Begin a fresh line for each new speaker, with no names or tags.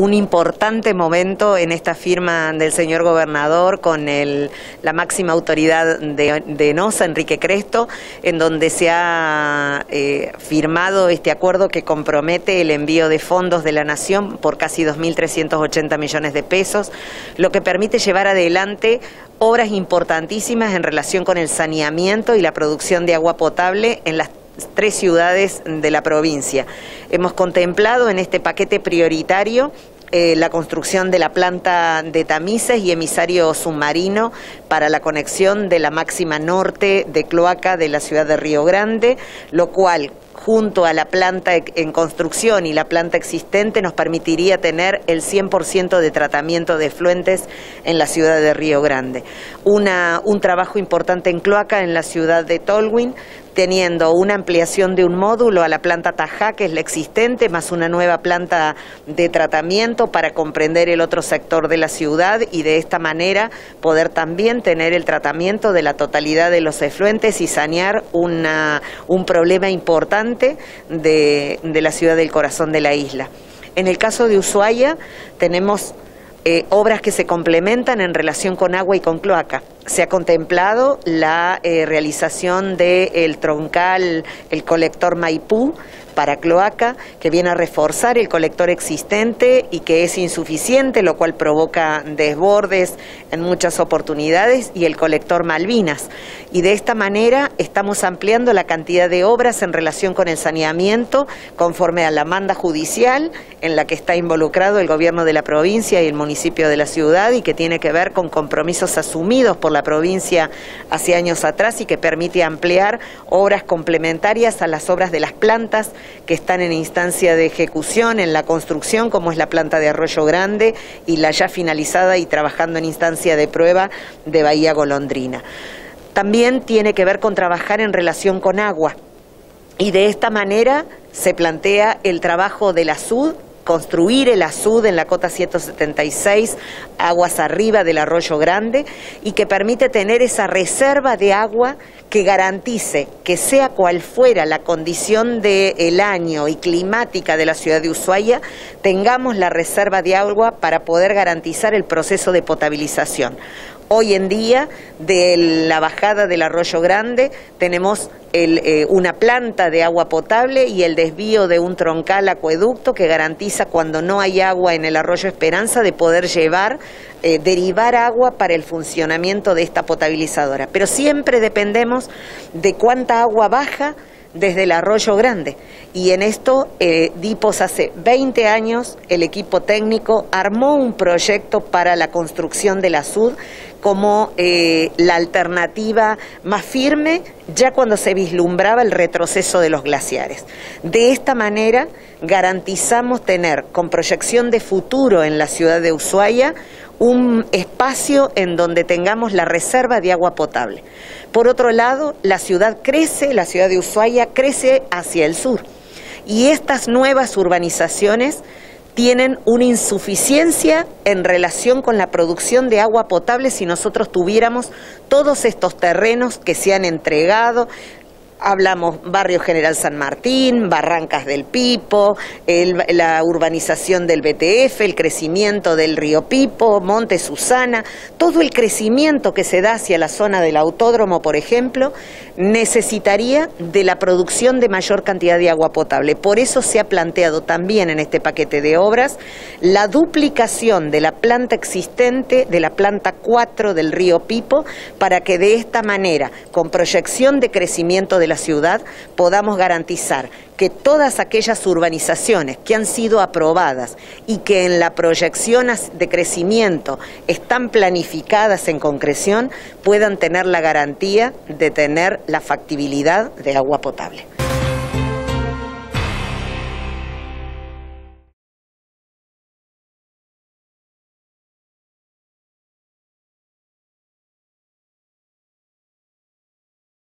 un importante momento en esta firma del señor gobernador con el, la máxima autoridad de, de, NOSA, Enrique Cresto, en donde se ha eh, firmado este acuerdo que compromete el envío de fondos de la Nación por casi 2.380 millones de pesos, lo que permite llevar adelante obras importantísimas en relación con el saneamiento y la producción de agua potable en las tres ciudades de la provincia. Hemos contemplado en este paquete prioritario eh, la construcción de la planta de tamices y emisario submarino para la conexión de la máxima norte de cloaca de la ciudad de Río Grande, lo cual junto a la planta en construcción y la planta existente nos permitiría tener el 100% de tratamiento de fluentes en la ciudad de Río Grande. Un trabajo importante en cloaca en la ciudad de Tolwyn, teniendo una ampliación de un módulo a la planta Tajá, que es la existente, más una nueva planta de tratamiento para comprender el otro sector de la ciudad y de esta manera poder también tener el tratamiento de la totalidad de los efluentes y sanear un problema importante de, de la ciudad del corazón de la isla. En el caso de Ushuaia tenemos eh, obras que se complementan en relación con agua y con cloaca. Se ha contemplado la eh, realización del troncal, el colector Maipú, para cloaca, que viene a reforzar el colector existente y que es insuficiente, lo cual provoca desbordes en muchas oportunidades, y el colector Malvinas. Y de esta manera estamos ampliando la cantidad de obras en relación con el saneamiento conforme a la manda judicial en la que está involucrado el gobierno de la provincia y el municipio de la ciudad y que tiene que ver con compromisos asumidos por la provincia hace años atrás y que permite ampliar obras complementarias a las obras de las plantas que están en instancia de ejecución en la construcción, como es la planta de Arroyo Grande y la ya finalizada y trabajando en instancia de prueba de Bahía Golondrina. También tiene que ver con trabajar en relación con agua. Y de esta manera se plantea el trabajo de la SUD construir el azud en la cota 176, aguas arriba del arroyo grande, y que permite tener esa reserva de agua que garantice que sea cual fuera la condición del año y climática de la ciudad de Ushuaia, tengamos la reserva de agua para poder garantizar el proceso de potabilización. Hoy en día, de la bajada del Arroyo Grande, tenemos eh, una planta de agua potable y el desvío de un troncal acueducto que garantiza cuando no hay agua en el Arroyo Esperanza de poder llevar, eh, derivar agua para el funcionamiento de esta potabilizadora. Pero siempre dependemos de cuánta agua baja desde el Arroyo Grande. Y en esto, eh, DIPOS hace 20 años, el equipo técnico armó un proyecto para la construcción de la SUD como eh, la alternativa más firme ya cuando se vislumbraba el retroceso de los glaciares. De esta manera garantizamos tener con proyección de futuro en la ciudad de Ushuaia un espacio en donde tengamos la reserva de agua potable. Por otro lado, la ciudad crece, la ciudad de Ushuaia crece hacia el sur. Y estas nuevas urbanizaciones tienen una insuficiencia en relación con la producción de agua potable si nosotros tuviéramos todos estos terrenos que se han entregado, Hablamos Barrio General San Martín, Barrancas del Pipo, la urbanización del BTF, el crecimiento del río Pipo, Monte Susana, todo el crecimiento que se da hacia la zona del autódromo, por ejemplo, necesitaría de la producción de mayor cantidad de agua potable. Por eso se ha planteado también en este paquete de obras la duplicación de la planta existente, de la planta 4 del río Pipo, para que de esta manera, con proyección de crecimiento de la ciudad podamos garantizar que todas aquellas urbanizaciones que han sido aprobadas y que en la proyección de crecimiento están planificadas en concreción puedan tener la garantía de tener la factibilidad de agua potable.